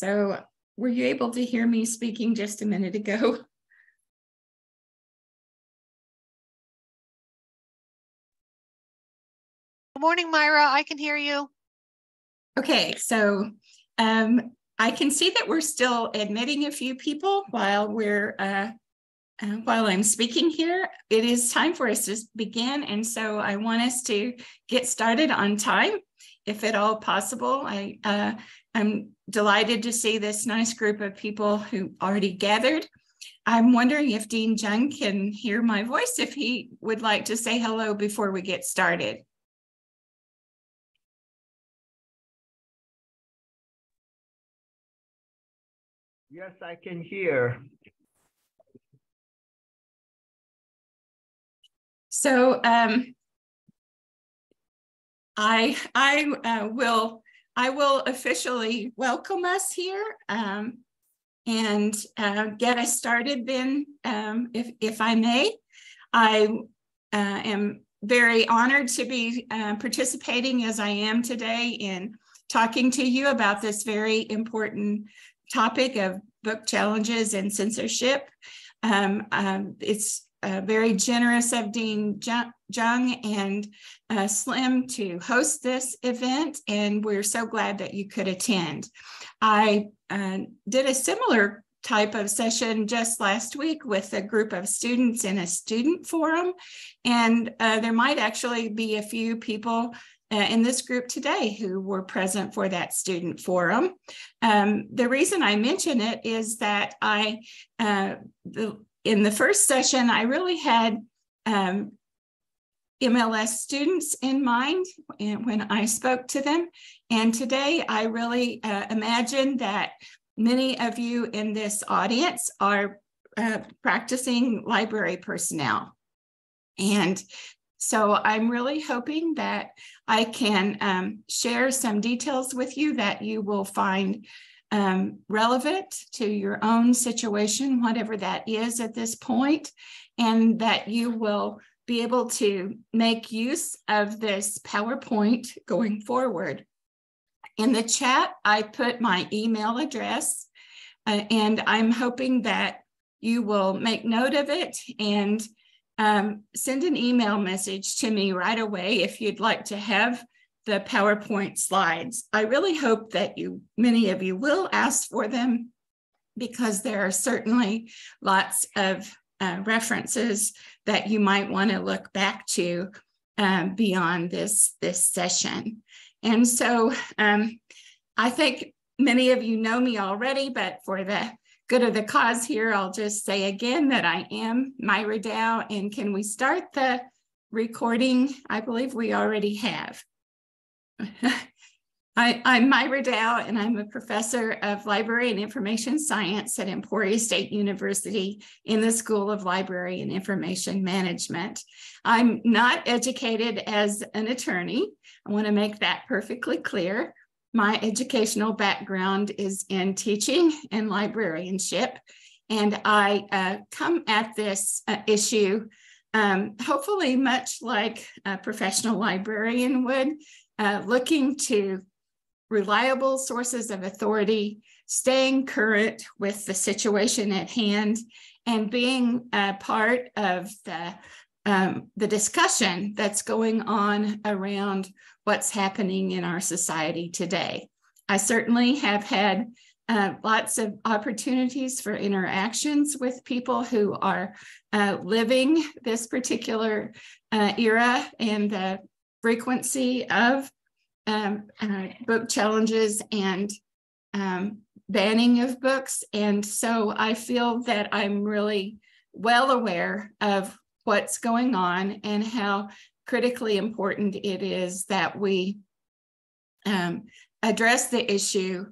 So were you able to hear me speaking just a minute ago? Good morning, Mirah. I can hear you. Okay, so um, I can see that we're still admitting a few people while we're uh, uh, while I'm speaking here. It is time for us to begin, and so I want us to get started on time, if at all possible. I uh, I'm delighted to see this nice group of people who already gathered. I'm wondering if Dean Jeong can hear my voice, if he would like to say hello before we get started. Yes, I can hear. So um, I I uh, will I will officially welcome us here um, and uh, get us started. Then, um, if if I may, I uh, am very honored to be uh, participating as I am today in talking to you about this very important topic of book challenges and censorship. Um, um, it's uh, very generous of Dean Jeong and uh, SLIM to host this event, and we're so glad that you could attend. I uh, did a similar type of session just last week with a group of students in a student forum, and uh, there might actually be a few people uh, in this group today who were present for that student forum. Um, the reason I mention it is that I, uh, the, in the first session, I really had um, MLS students in mind when I spoke to them. And today I really uh, imagine that many of you in this audience are uh, practicing library personnel. And so I'm really hoping that I can um, share some details with you that you will find um, relevant to your own situation, whatever that is at this point, and that you will be able to make use of this PowerPoint going forward. In the chat, I put my email address, uh, and I'm hoping that you will make note of it and um, send an email message to me right away if you'd like to have the PowerPoint slides. I really hope that you, many of you will ask for them because there are certainly lots of uh, references that you might want to look back to um, beyond this, this session. And so um, I think many of you know me already, but for the good of the cause here, I'll just say again that I am Mirah Dow. And can we start the recording? I believe we already have. I, am Mirah Dow, and I'm a professor of library and information science at Emporia State University in the School of Library and Information Management. I'm not educated as an attorney. I want to make that perfectly clear. My educational background is in teaching and librarianship, and I uh, come at this uh, issue um, hopefully much like a professional librarian would, uh, looking to reliable sources of authority, staying current with the situation at hand, and being a part of the um, the discussion that's going on around what's happening in our society today. I certainly have had uh, lots of opportunities for interactions with people who are uh, living this particular uh, era and the frequency of um, uh, book challenges and um, banning of books. And so I feel that I'm really well aware of what's going on and how critically important it is that we um, address the issue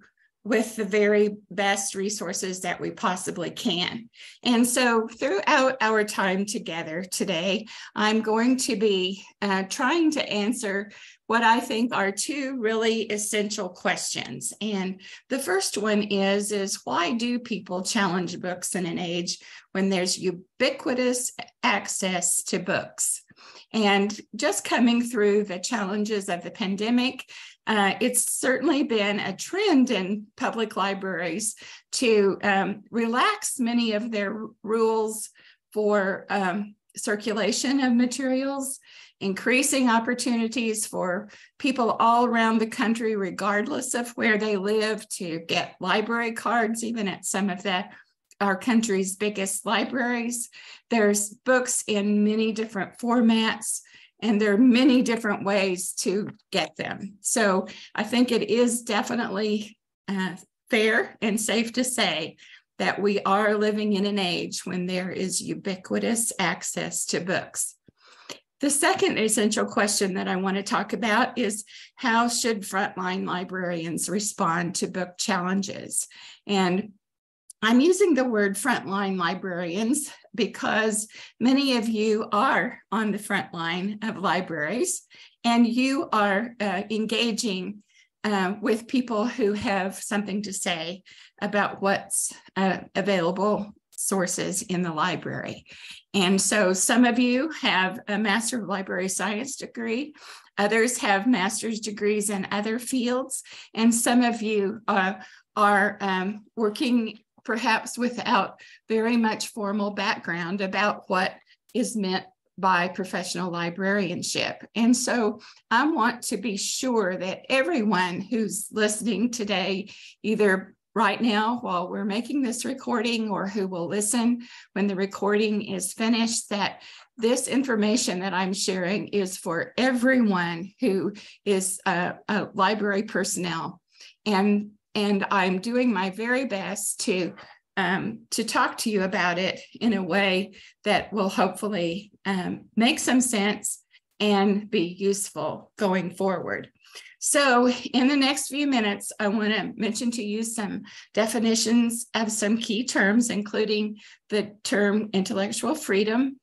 with the very best resources that we possibly can. And so throughout our time together today, I'm going to be uh, trying to answer what I think are two really essential questions. And the first one is, is why do people challenge books in an age when there's ubiquitous access to books? And just coming through the challenges of the pandemic, uh, it's certainly been a trend in public libraries to um, relax many of their rules for um, circulation of materials, increasing opportunities for people all around the country, regardless of where they live, to get library cards, even at some of the our country's biggest libraries. There's books in many different formats, and there are many different ways to get them. So I think it is definitely uh, fair and safe to say that we are living in an age when there is ubiquitous access to books. The second essential question that I want to talk about is how should frontline librarians respond to book challenges? And I'm using the word frontline librarians because many of you are on the front line of libraries and you are uh, engaging uh, with people who have something to say about what's uh, available sources in the library. And so some of you have a Master of Library Science degree, others have master's degrees in other fields, and some of you uh, are um, working perhaps without very much formal background about what is meant by professional librarianship. And so I want to be sure that everyone who's listening today, either right now while we're making this recording or who will listen when the recording is finished, that this information that I'm sharing is for everyone who is a, a library personnel. And and I'm doing my very best to um, to talk to you about it in a way that will hopefully um, make some sense and be useful going forward. So in the next few minutes, I want to mention to you some definitions of some key terms, including the term intellectual freedom.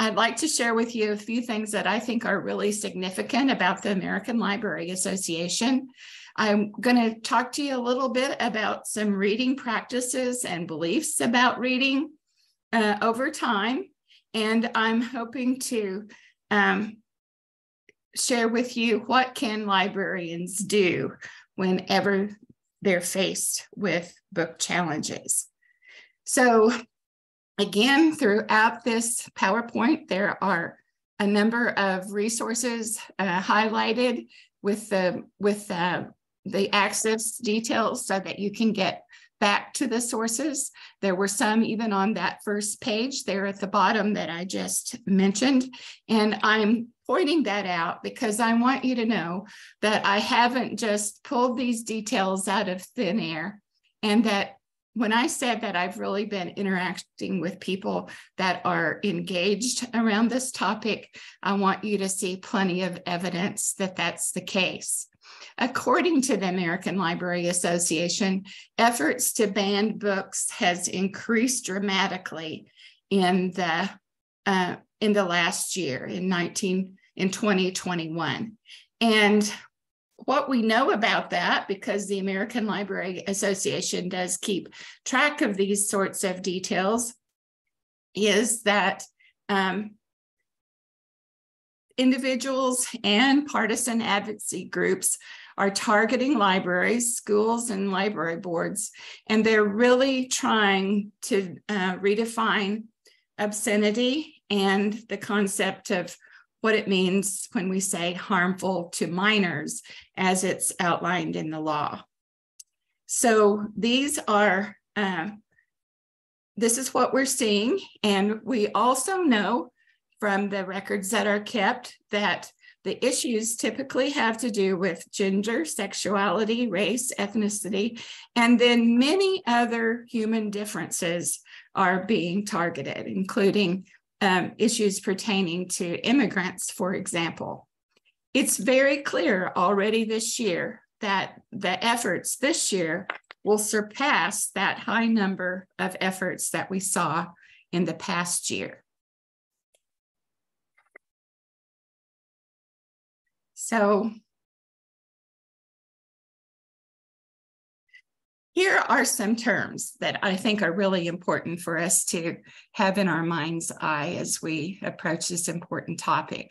I'd like to share with you a few things that I think are really significant about the American Library Association. I'm going to talk to you a little bit about some reading practices and beliefs about reading uh, over time. And I'm hoping to um, share with you what can librarians do whenever they're faced with book challenges. So again, throughout this PowerPoint, there are a number of resources uh, highlighted with the with uh, the access details so that you can get back to the sources. There were some even on that first page there at the bottom that I just mentioned. And I'm pointing that out because I want you to know that I haven't just pulled these details out of thin air and that when I said that I've really been interacting with people that are engaged around this topic, I want you to see plenty of evidence that that's the case. According to the American Library Association, efforts to ban books has increased dramatically in the uh, in the last year in 19 in 2021. And what we know about that, because the American Library Association does keep track of these sorts of details, is that um, individuals and partisan advocacy groups are targeting libraries, schools, and library boards, and they're really trying to uh, redefine obscenity and the concept of what it means when we say harmful to minors as it's outlined in the law. So these are, uh, this is what we're seeing. And we also know from the records that are kept that the issues typically have to do with gender, sexuality, race, ethnicity, and then many other human differences are being targeted, including um, issues pertaining to immigrants, for example. It's very clear already this year that the efforts this year will surpass that high number of efforts that we saw in the past year. So here are some terms that I think are really important for us to have in our mind's eye as we approach this important topic.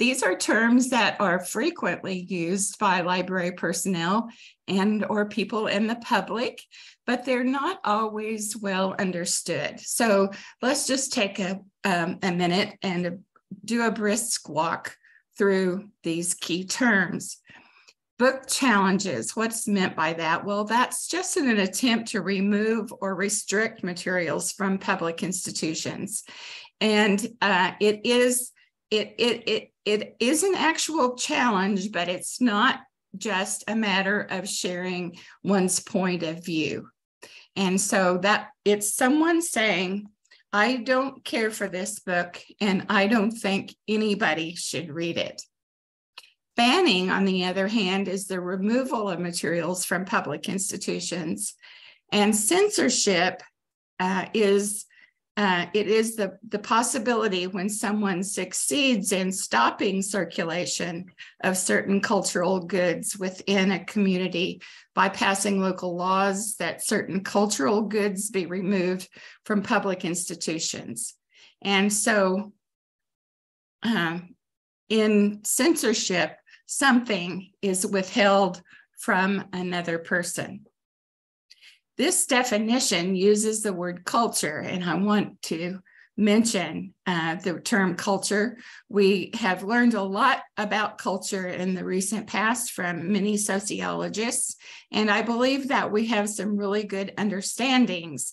These are terms that are frequently used by library personnel and or people in the public, but they're not always well understood. So let's just take a, um, a minute and do a brisk walk through these key terms. Book challenges, what's meant by that? Well, that's just an attempt to remove or restrict materials from public institutions. And uh, it is it, it, it, it is an actual challenge, but it's not just a matter of sharing one's point of view. And so that it's someone saying, I don't care for this book and I don't think anybody should read it. Banning, on the other hand, is the removal of materials from public institutions. And censorship uh, is uh, it is the, the possibility when someone succeeds in stopping circulation of certain cultural goods within a community by passing local laws that certain cultural goods be removed from public institutions. And so um, in censorship, something is withheld from another person. This definition uses the word culture, and I want to mention uh, the term culture. We have learned a lot about culture in the recent past from many sociologists, and I believe that we have some really good understandings.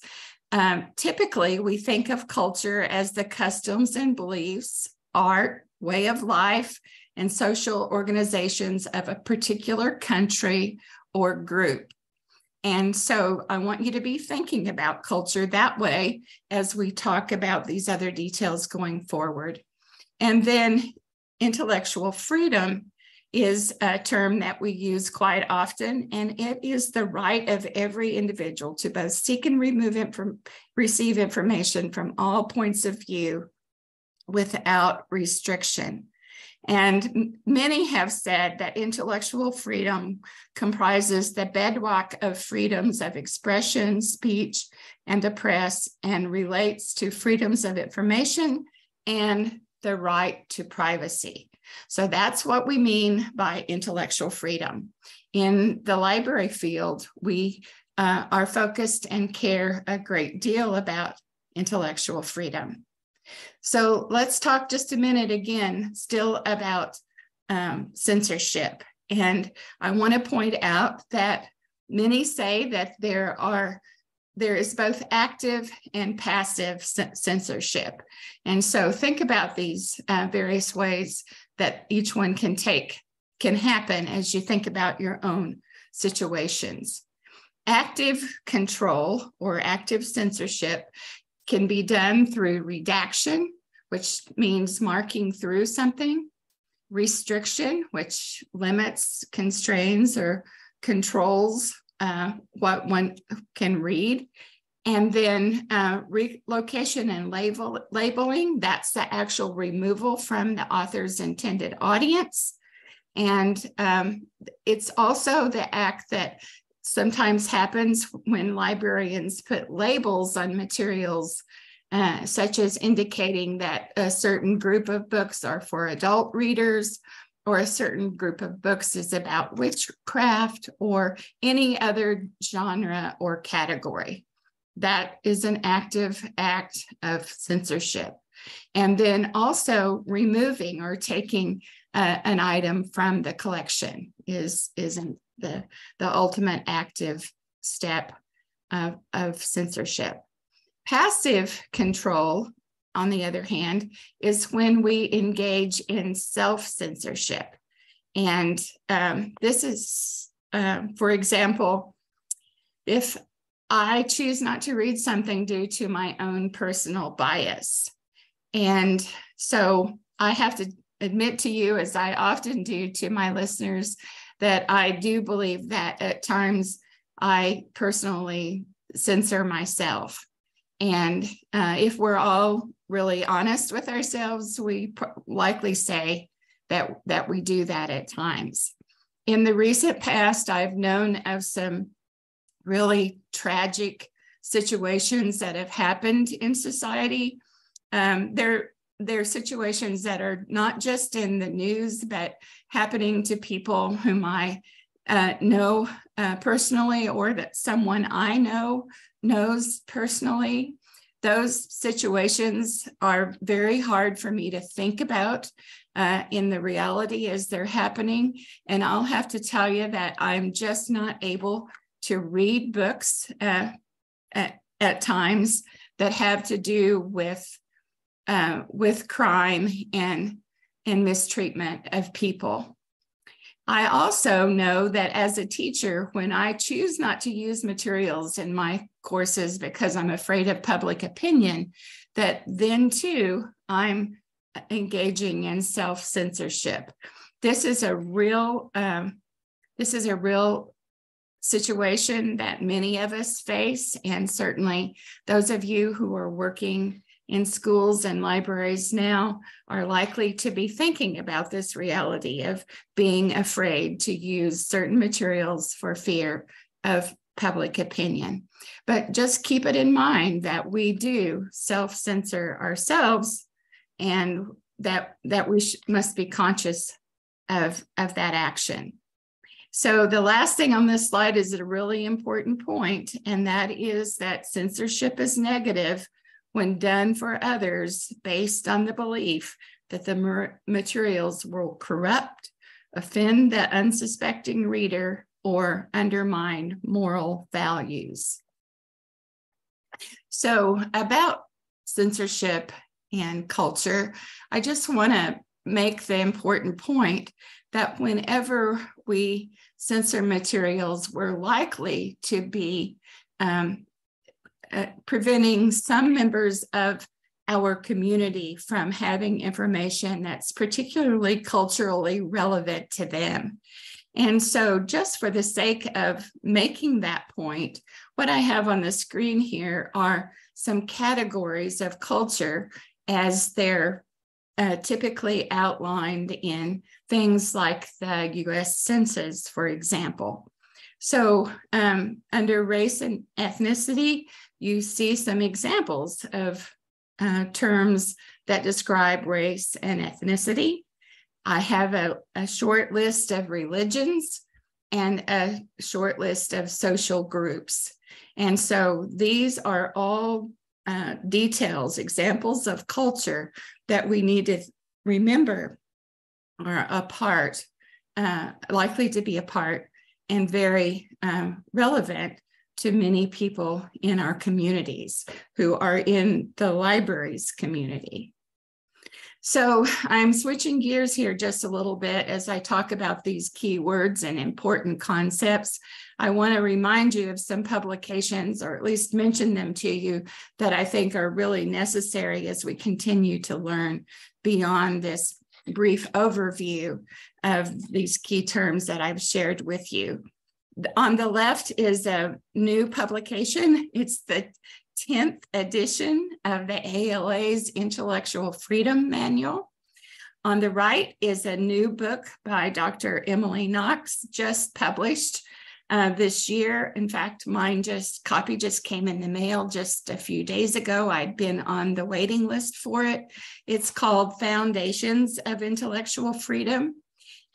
Um, typically, we think of culture as the customs and beliefs, art, way of life, and social organizations of a particular country or group. And so I want you to be thinking about culture that way as we talk about these other details going forward. And then intellectual freedom is a term that we use quite often, and it is the right of every individual to both seek and remove receive information from all points of view without restriction. And many have said that intellectual freedom comprises the bedrock of freedoms of expression, speech, and the press, and relates to freedoms of information and the right to privacy. So that's what we mean by intellectual freedom. In the library field, we uh, are focused and care a great deal about intellectual freedom. So let's talk just a minute again, still about um, censorship. And I want to point out that many say that there are there is both active and passive censorship. And so think about these uh, various ways that each one can take, can happen as you think about your own situations. Active control or active censorship can be done through redaction, which means marking through something, restriction, which limits, constrains, or controls uh, what one can read. And then uh, relocation and label, labeling, that's the actual removal from the author's intended audience. And um, it's also the act that sometimes happens when librarians put labels on materials, uh, such as indicating that a certain group of books are for adult readers, or a certain group of books is about witchcraft, or any other genre or category. That is an active act of censorship. And then also removing or taking uh, an item from the collection is, is an the, the ultimate active step of, of censorship. Passive control, on the other hand, is when we engage in self censorship. And um, this is, uh, for example, if I choose not to read something due to my own personal bias. And so I have to admit to you, as I often do to my listeners, that I do believe that at times I personally censor myself. And uh, if we're all really honest with ourselves, we likely say that, that we do that at times. In the recent past, I've known of some really tragic situations that have happened in society. Um, they're, they're situations that are not just in the news, but happening to people whom I uh, know uh, personally or that someone I know knows personally. Those situations are very hard for me to think about uh, in the reality as they're happening. And I'll have to tell you that I'm just not able to read books uh, at, at, times that have to do with uh, with crime and and mistreatment of people. I also know that as a teacher, when I choose not to use materials in my courses because I'm afraid of public opinion, that then too I'm engaging in self censorship. This is a real um, this is a real situation that many of us face, and certainly those of you who are working in schools and libraries now are likely to be thinking about this reality of being afraid to use certain materials for fear of public opinion. But just keep it in mind that we do self censor ourselves and that that we must be conscious of of that action so the last thing on this slide is a really important point and that is that censorship is negative when done for others based on the belief that the materials will corrupt offend the unsuspecting reader or undermine moral values. So about censorship and culture, I just want to make the important point that whenever we censor materials, we're likely to be um, uh, preventing some members of our community from having information that's particularly culturally relevant to them. And so, just for the sake of making that point, what I have on the screen here are some categories of culture as they're uh, typically outlined in things like the US Census, for example. So, um, under race and ethnicity, you see some examples of uh, terms that describe race and ethnicity. I have a, a short list of religions and a short list of social groups. And so these are all uh, details, examples of culture that we need to remember are a part, uh, likely to be a part, and very um, relevant to many people in our communities who are in the libraries community. So I'm switching gears here just a little bit as I talk about these key words and important concepts. I want to remind you of some publications, or at least mention them to you, that I think are really necessary as we continue to learn beyond this brief overview of these key terms that I've shared with you. On the left is a new publication. It's the 10th edition of the ALA's Intellectual Freedom Manual. On the right is a new book by Dr. Emily Knox, just published uh, this year. In fact, mine just copy just came in the mail just a few days ago. I'd been on the waiting list for it. It's called Foundations of Intellectual Freedom.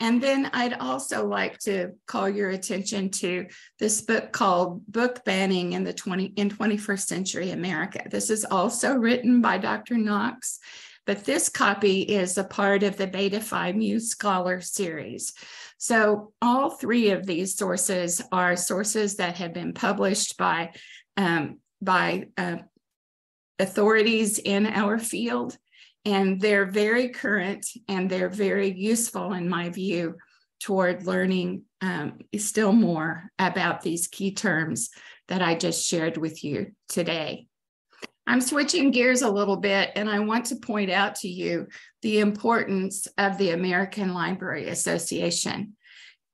And then I'd also like to call your attention to this book called Book Banning in the 20 in 21st Century America. This is also written by Dr. Knox, but this copy is a part of the Beta Phi Mu Scholar series. So all three of these sources are sources that have been published by um, by uh, authorities in our field and they're very current and they're very useful, in my view, toward learning um, still more about these key terms that I just shared with you today. I'm switching gears a little bit, and I want to point out to you the importance of the American Library Association.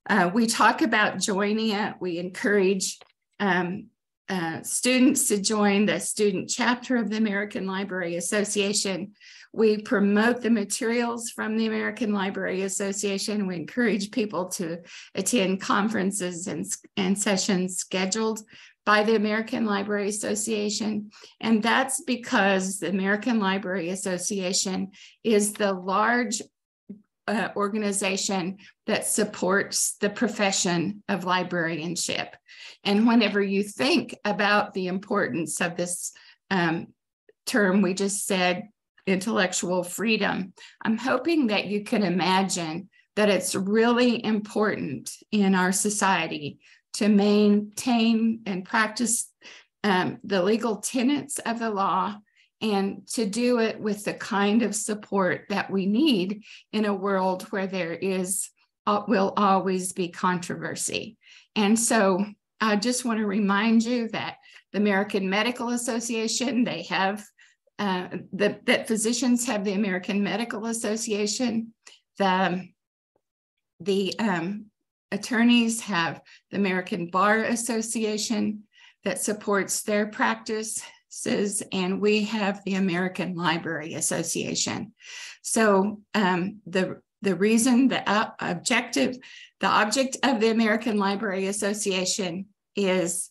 Uh, we talk about joining it, we encourage um, uh, students to join the student chapter of the American Library Association. We promote the materials from the American Library Association. We encourage people to attend conferences and, and sessions scheduled by the American Library Association. And that's because the American Library Association is the large uh, organization that supports the profession of librarianship. And whenever you think about the importance of this um, term we just said, intellectual freedom, I'm hoping that you can imagine that it's really important in our society to maintain and practice um, the legal tenets of the law and to do it with the kind of support that we need in a world where there is uh, will always be controversy. And so I just want to remind you that the American Medical Association, they have uh, the, that physicians have the American Medical Association. The, the um, attorneys have the American Bar Association that supports their practices, and we have the American Library Association. So um, the the reason, the uh, objective, the object of the American Library Association is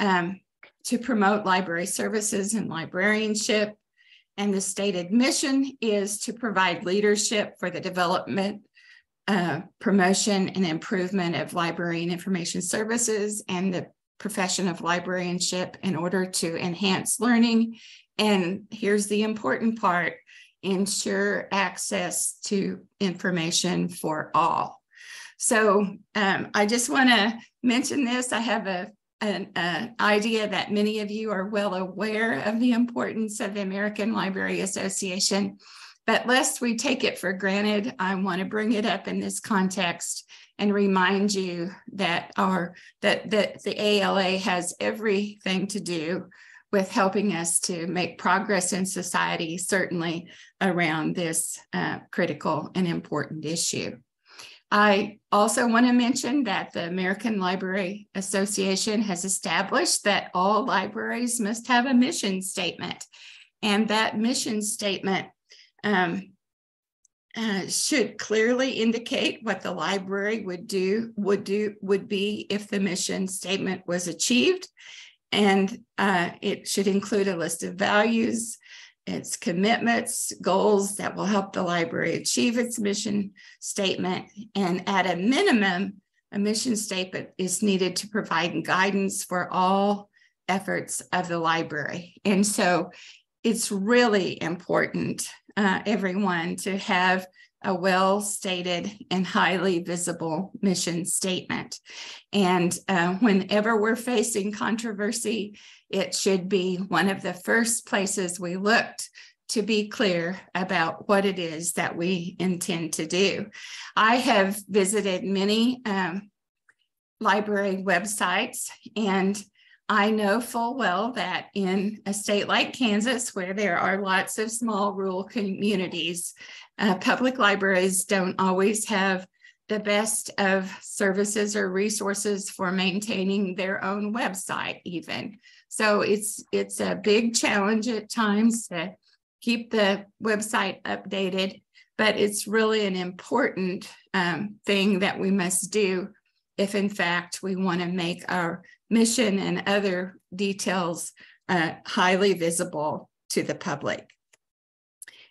um, to promote library services and librarianship. And the stated mission is to provide leadership for the development, uh, promotion, and improvement of library and information services and the profession of librarianship in order to enhance learning. And here's the important part ensure access to information for all. So um, I just want to mention this. I have a an, an, idea that many of you are well aware of the importance of the American Library Association. But lest we take it for granted, I want to bring it up in this context and remind you that our that, that the ALA has everything to do with helping us to make progress in society, certainly around this uh, critical and important issue. I also want to mention that the American Library Association has established that all libraries must have a mission statement. And that mission statement um, uh, should clearly indicate what the library would do would do would be if the mission statement was achieved and uh, it should include a list of values, its commitments, goals that will help the library achieve its mission statement. And at a minimum, a mission statement is needed to provide guidance for all efforts of the library. And so it's really important, uh, everyone, to have a well stated and highly visible mission statement. And uh, whenever we're facing controversy, it should be one of the first places we looked to be clear about what it is that we intend to do. I have visited many um, library websites and I know full well that in a state like Kansas, where there are lots of small rural communities, uh, public libraries don't always have the best of services or resources for maintaining their own website even. So it's it's a big challenge at times to keep the website updated but it's really an important um, thing that we must do if in fact we want to make our mission and other details uh, highly visible to the public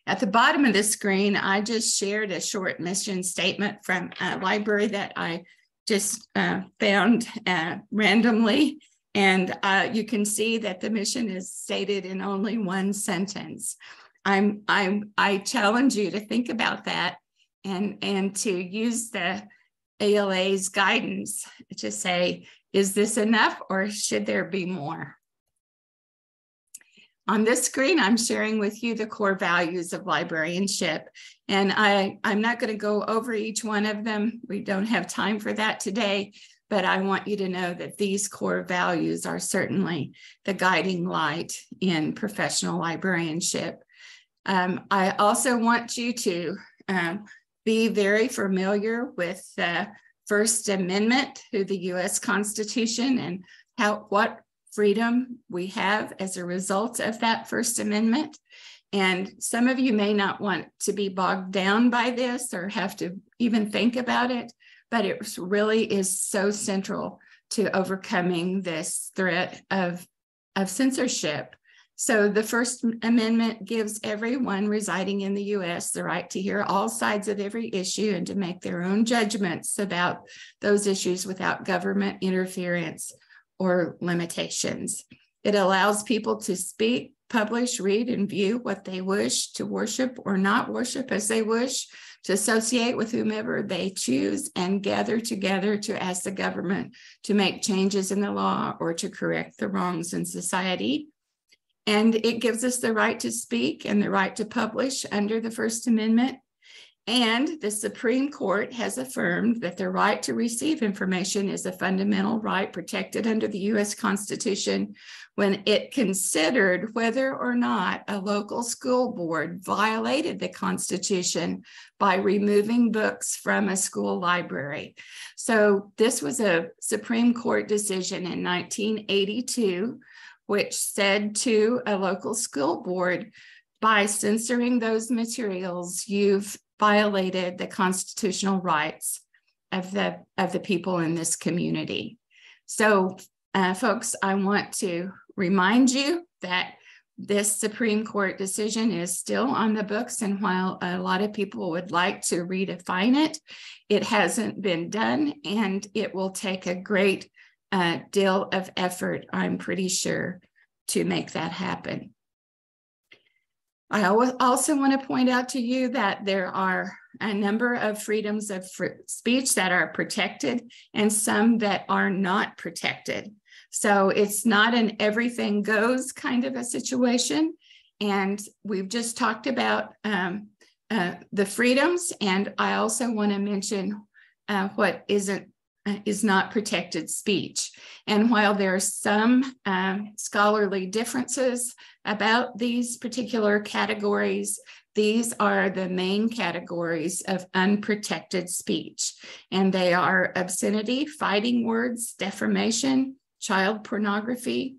at the bottom of the screen, I just shared a short mission statement from a library that I just uh, found uh, randomly. And uh, you can see that the mission is stated in only one sentence. I'm, I'm, I challenge you to think about that and, and to use the ALA's guidance to say, is this enough or should there be more? On this screen, I'm sharing with you the core values of librarianship. And I, I'm not going to go over each one of them. We don't have time for that today, but I want you to know that these core values are certainly the guiding light in professional librarianship. Um, I also want you to um, be very familiar with the First Amendment to the US Constitution and how what freedom we have as a result of that First Amendment. And some of you may not want to be bogged down by this or have to even think about it, but it really is so central to overcoming this threat of, of censorship. So the First Amendment gives everyone residing in the US the right to hear all sides of every issue and to make their own judgments about those issues without government interference or limitations. It allows people to speak, publish, read, and view what they wish, to worship or not worship as they wish, to associate with whomever they choose, and gather together to ask the government to make changes in the law or to correct the wrongs in society. And it gives us the right to speak and the right to publish under the First Amendment. And the Supreme Court has affirmed that the right to receive information is a fundamental right protected under the US Constitution when it considered whether or not a local school board violated the Constitution by removing books from a school library. So, this was a Supreme Court decision in 1982 which said to a local school board, by censoring those materials, you've violated the constitutional rights of the of the people in this community. So, uh, folks, I want to remind you that this Supreme Court decision is still on the books, and while a lot of people would like to redefine it, it hasn't been done, and it will take a great uh, deal of effort, I'm pretty sure, to make that happen. I also want to point out to you that there are a number of freedoms of speech that are protected and some that are not protected. So it's not an everything goes kind of a situation. And we've just talked about um, uh, the freedoms. And I also want to mention uh, what isn't is not protected speech. And while there are some um, scholarly differences about these particular categories, these are the main categories of unprotected speech. And they are obscenity, fighting words, defamation, child pornography,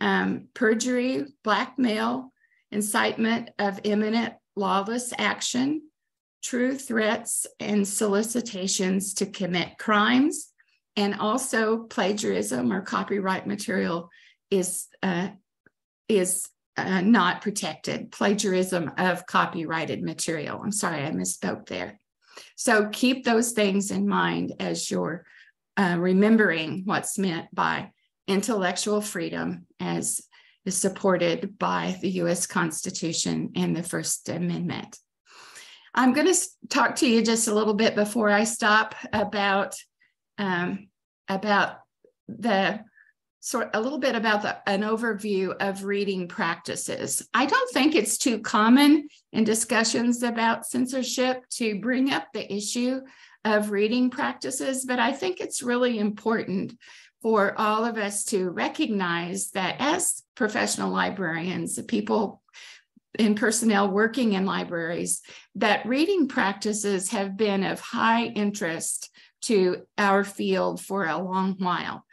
um, perjury, blackmail, incitement of imminent lawless action, true threats and solicitations to commit crimes, and also plagiarism or copyright material is uh, is uh, not protected. Plagiarism of copyrighted material. I'm sorry, I misspoke there. So keep those things in mind as you're uh, remembering what's meant by intellectual freedom as is supported by the US Constitution and the First Amendment. I'm going to talk to you just a little bit before I stop about um, about the sort a little bit about the, an overview of reading practices. I don't think it's too common in discussions about censorship to bring up the issue of reading practices, but I think it's really important for all of us to recognize that as professional librarians, the people in personnel working in libraries that reading practices have been of high interest to our field for a long while.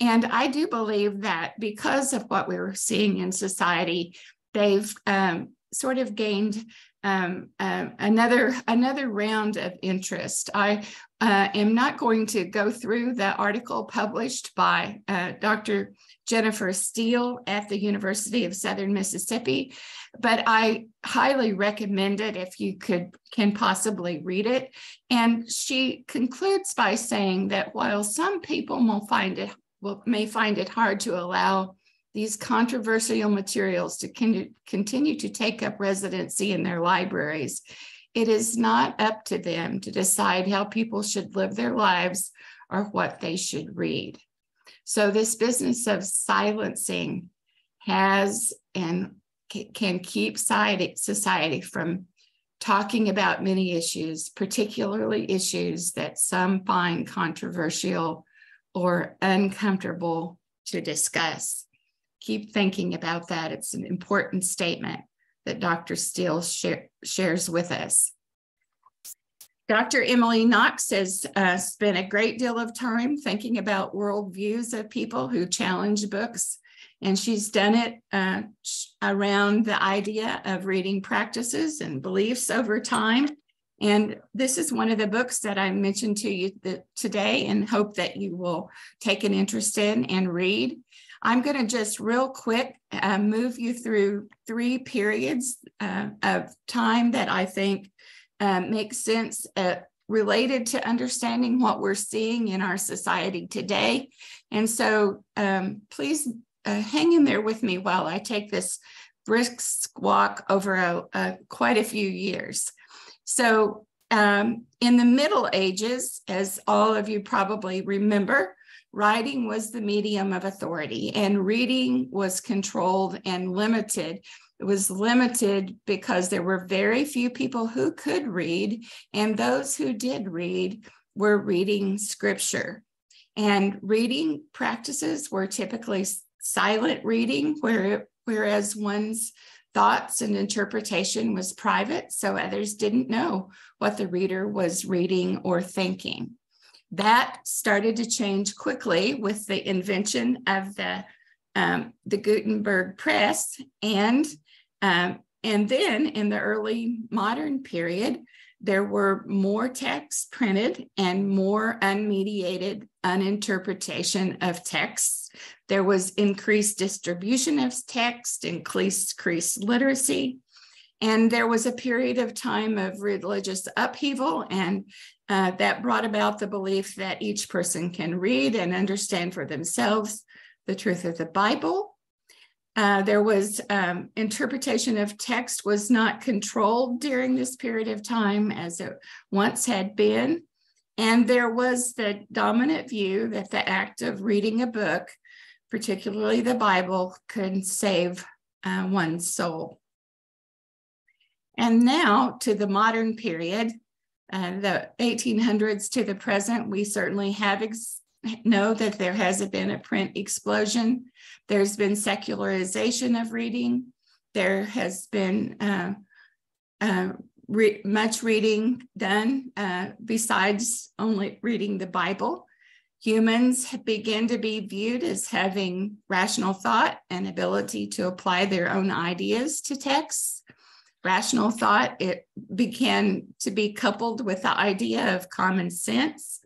And I do believe that because of what we're seeing in society, they've um, sort of gained um, uh, another another round of interest. I uh, am not going to go through the article published by uh, Dr. Jennifer Steele at the University of Southern Mississippi, but I highly recommend it if you could can possibly read it. And she concludes by saying that while some people will find it will, may find it hard to allow these controversial materials to con- continue to take up residency in their libraries, it is not up to them to decide how people should live their lives or what they should read. So, this business of silencing has and can keep society from talking about many issues, particularly issues that some find controversial or uncomfortable to discuss. Keep thinking about that. It's an important statement that Dr. Steele share, shares with us. Dr. Emily Knox has uh, spent a great deal of time thinking about worldviews of people who challenge books and she's done it uh, around the idea of reading practices and beliefs over time. And this is one of the books that I mentioned to you today and hope that you will take an interest in and read. I'm going to just real quick uh, move you through three periods uh, of time that I think uh, make sense uh, related to understanding what we're seeing in our society today. And so um, please uh, hang in there with me while I take this brisk walk over a, a, quite a few years. So um, in the Middle Ages, as all of you probably remember, writing was the medium of authority and reading was controlled and limited. It was limited because there were very few people who could read, and those who did read were reading scripture. And reading practices were typically silent reading, where, whereas one's thoughts and interpretation was private, so others didn't know what the reader was reading or thinking. That started to change quickly with the invention of the, um, the Gutenberg press and um, and then in the early modern period, there were more texts printed and more unmediated uninterpretation of texts. There was increased distribution of text, increased, increased literacy, and there was a period of time of religious upheaval, and uh, that brought about the belief that each person can read and understand for themselves the truth of the Bible. Uh, there was um, interpretation of text was not controlled during this period of time as it once had been. And there was the dominant view that the act of reading a book, particularly the Bible, could save uh, one's soul. And now to the modern period, uh, the 1800s to the present, we certainly have ex- know that there hasn't been a print explosion. There's been secularization of reading. There has been uh, uh, re- much reading done uh, besides only reading the Bible. Humans begin to be viewed as having rational thought and ability to apply their own ideas to texts rational thought, it began to be coupled with the idea of common sense.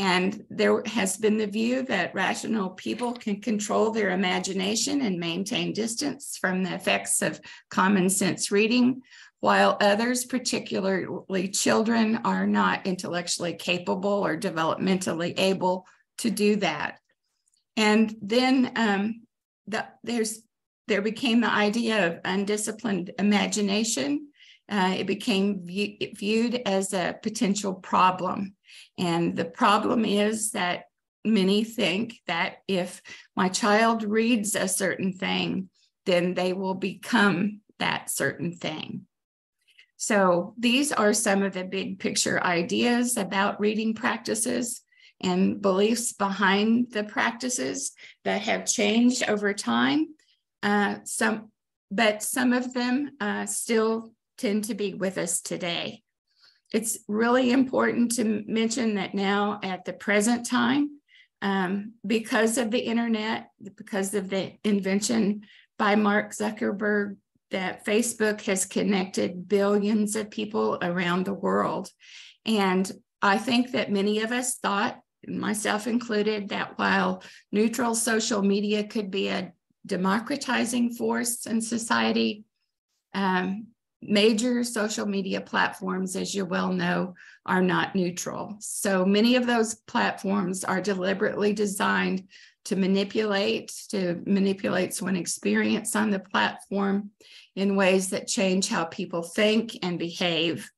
And there has been the view that rational people can control their imagination and maintain distance from the effects of common sense reading, while others, particularly children, are not intellectually capable or developmentally able to do that. And then um, the, there's there became the idea of undisciplined imagination. Uh, it became view, viewed as a potential problem. And the problem is that many think that if my child reads a certain thing, then they will become that certain thing. So these are some of the big picture ideas about reading practices and beliefs behind the practices that have changed over time. Uh, some, but some of them uh, still tend to be with us today. It's really important to mention that now at the present time, um, because of the internet, because of the invention by Mark Zuckerberg, that Facebook has connected billions of people around the world. And I think that many of us thought, myself included, that while neutral social media could be a democratizing force in society. Um, major social media platforms, as you well know, are not neutral. So many of those platforms are deliberately designed to manipulate, to manipulate someone experience on the platform in ways that change how people think and behave.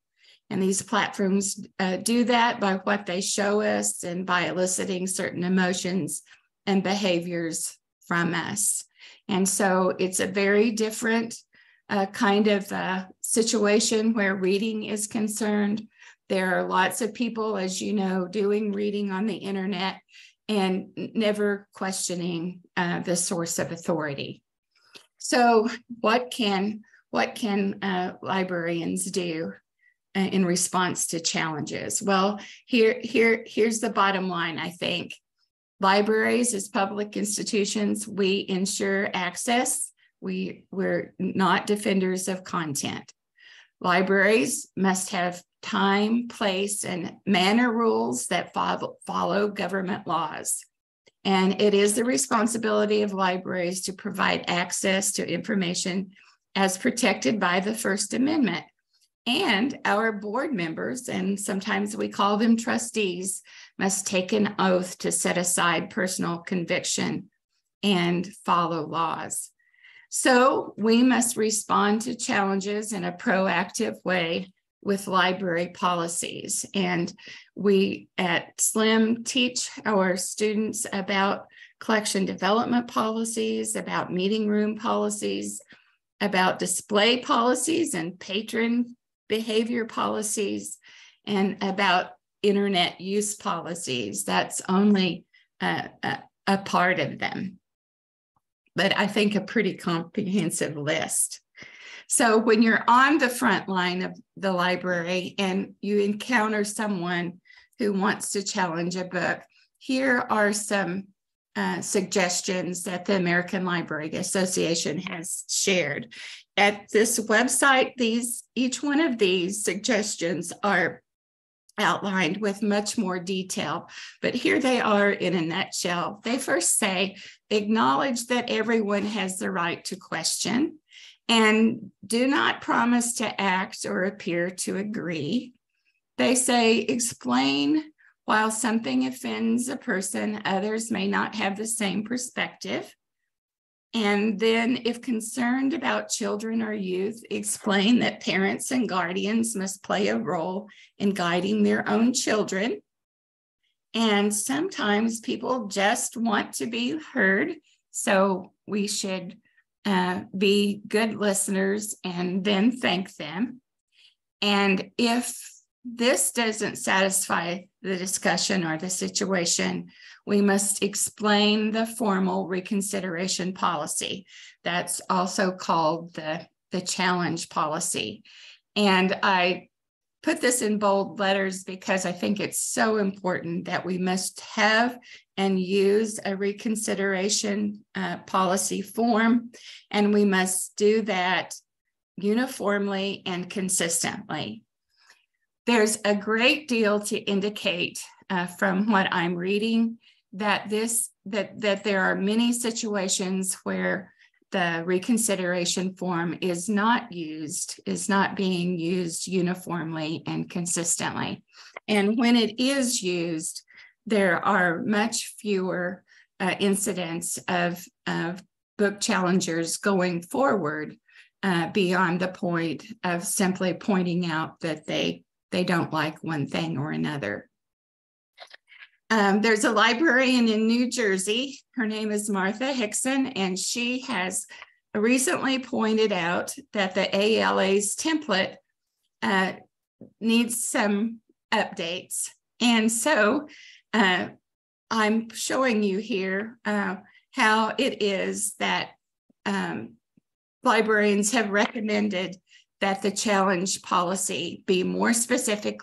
And these platforms uh, do that by what they show us and by eliciting certain emotions and behaviors from us. And so it's a very different uh, kind of situation where reading is concerned. There are lots of people, as you know, doing reading on the internet and never questioning uh, the source of authority. So, what can what can uh, librarians do uh, in response to challenges? Well, here here here's the bottom line. I think Libraries as public institutions, we ensure access. We, we're not defenders of content. Libraries must have time, place, and manner rules that follow, follow government laws. And it is the responsibility of libraries to provide access to information as protected by the First Amendment. And our board members, and sometimes we call them trustees, must take an oath to set aside personal conviction and follow laws. So we must respond to challenges in a proactive way with library policies. And we at SLIM teach our students about collection development policies, about meeting room policies, about display policies and patron behavior policies, and about internet use policies. That's only a, a, a part of them but I think a pretty comprehensive list. So when you're on the front line of the library and you encounter someone who wants to challenge a book, here are some uh, suggestions that the American Library Association has shared. At this website, these each one of these suggestions are outlined with much more detail, but here they are in a nutshell. They first say, acknowledge that everyone has the right to question and do not promise to act or appear to agree. They say, explain while something offends a person, others may not have the same perspective. And then, if concerned about children or youth, explain that parents and guardians must play a role in guiding their own children. And sometimes people just want to be heard. So we should uh, be good listeners and then thank them. And if this doesn't satisfy the discussion or the situation, we must explain the formal reconsideration policy. That's also called the, the challenge policy. And I put this in bold letters because I think it's so important that we must have and use a reconsideration uh, policy form, and we must do that uniformly and consistently. There's a great deal to indicate uh, from what I'm reading that this that that there are many situations where the reconsideration form is not used is not being used uniformly and consistently. And when it is used there are much fewer uh, incidents of, of book challengers going forward uh, beyond the point of simply pointing out that they they don't like one thing or another um, there's a librarian in New Jersey. Her name is Martha Hickson, and she has recently pointed out that the ALA's template uh, needs some updates. And so uh, I'm showing you here uh, how it is that um, librarians have recommended that the challenge policy be more specific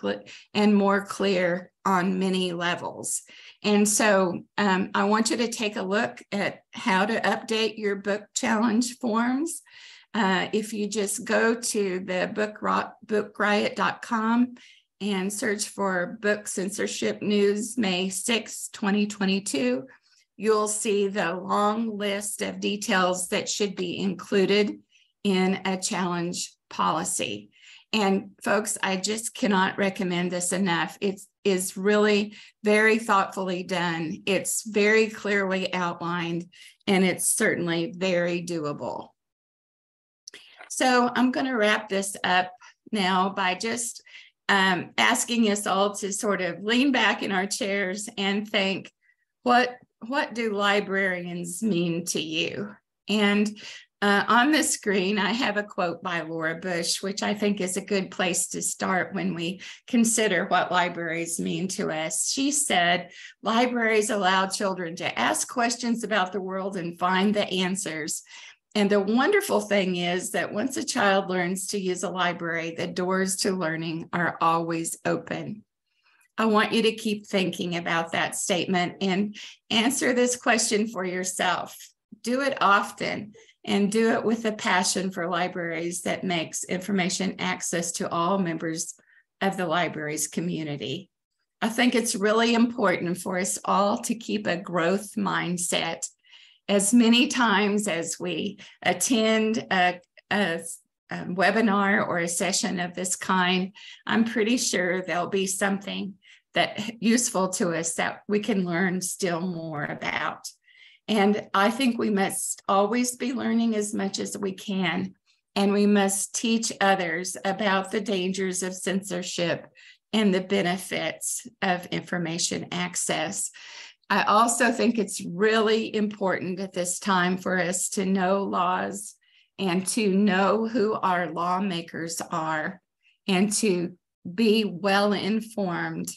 and more clear on many levels. And so um, I want you to take a look at how to update your book challenge forms. Uh, if you just go to the book, bookriot.com and search for Book Censorship News May 6, 2022, you'll see the long list of details that should be included in a challenge policy. And folks, I just cannot recommend this enough. It is really very thoughtfully done. It's very clearly outlined, and it's certainly very doable. So I'm going to wrap this up now by just um, asking us all to sort of lean back in our chairs and think, what what do librarians mean to you? And uh, on the screen, I have a quote by Laura Bush, which I think is a good place to start when we consider what libraries mean to us. She said, Libraries allow children to ask questions about the world and find the answers. And the wonderful thing is that once a child learns to use a library, the doors to learning are always open. I want you to keep thinking about that statement and answer this question for yourself. Do it often and do it with a passion for libraries that makes information access to all members of the library's community. I think it's really important for us all to keep a growth mindset. As many times as we attend a, a, a webinar or a session of this kind, I'm pretty sure there'll be something that useful to us that we can learn still more about. And I think we must always be learning as much as we can. And we must teach others about the dangers of censorship and the benefits of information access. I also think it's really important at this time for us to know laws and to know who our lawmakers are and to be well informed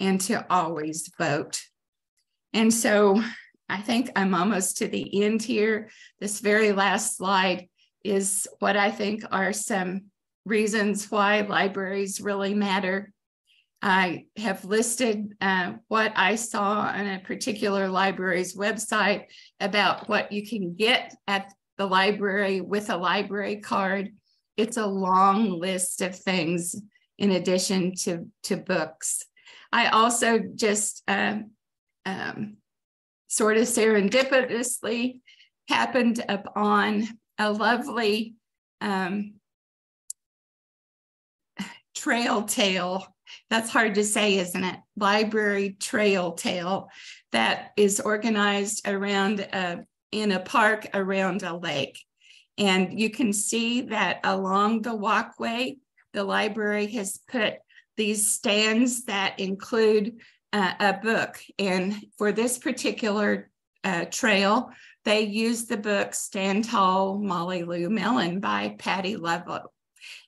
and to always vote. And so I think I'm almost to the end here. This very last slide is what I think are some reasons why libraries really matter. I have listed uh, what I saw on a particular library's website about what you can get at the library with a library card. It's a long list of things in addition to, to books. I also just um, um, sort of serendipitously happened upon a lovely um, trail tale that's hard to say, isn't it? Library trail tale that is organized around a, in a park around a lake. And you can see that along the walkway, the library has put these stands that include uh, a book. And for this particular uh, trail, they use the book Stand Tall, Molly Lou Melon by Patty Loveless.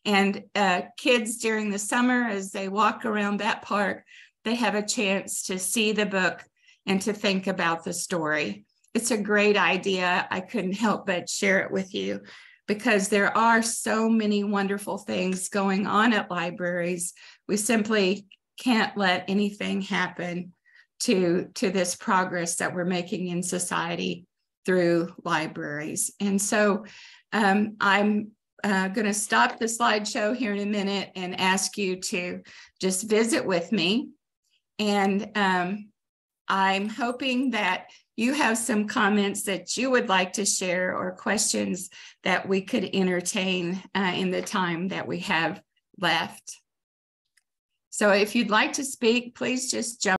And uh, kids during the summer, as they walk around that park, they have a chance to see the book and to think about the story. It's a great idea. I couldn't help but share it with you because there are so many wonderful things going on at libraries. We simply can't let anything happen to, to this progress that we're making in society through libraries. And so um, I'm uh, going to stop the slideshow here in a minute and ask you to just visit with me. And um, I'm hoping that you have some comments that you would like to share or questions that we could entertain uh, in the time that we have left. So if you'd like to speak, please just jump